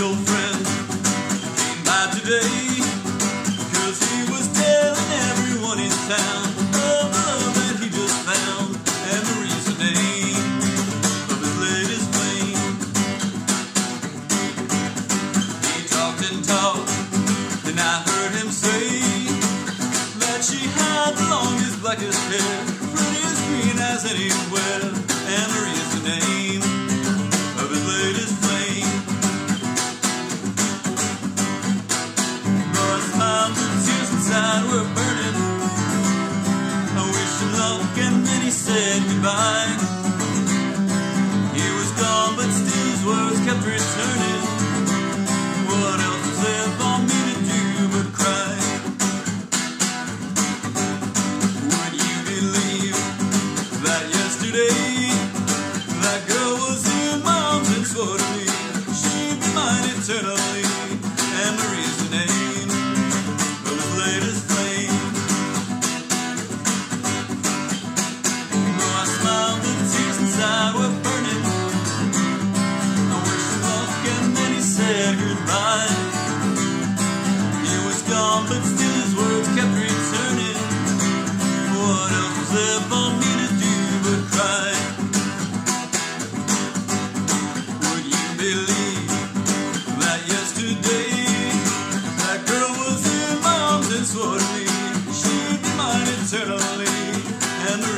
old friend. Came by today Cause he was telling everyone in town. Of the love that he just found And the reasoning of his latest flame He talked and talked and I heard him say That she had the longest, blackest hair Prettiest green as anywhere. inside were burning. I wished him luck and then he said goodbye. He was gone, but still words kept returning. goodbye. He was gone, but still his words kept returning. What else was for me to do but cry? Would you believe that yesterday that girl was in my arms she'd be mine eternally? And the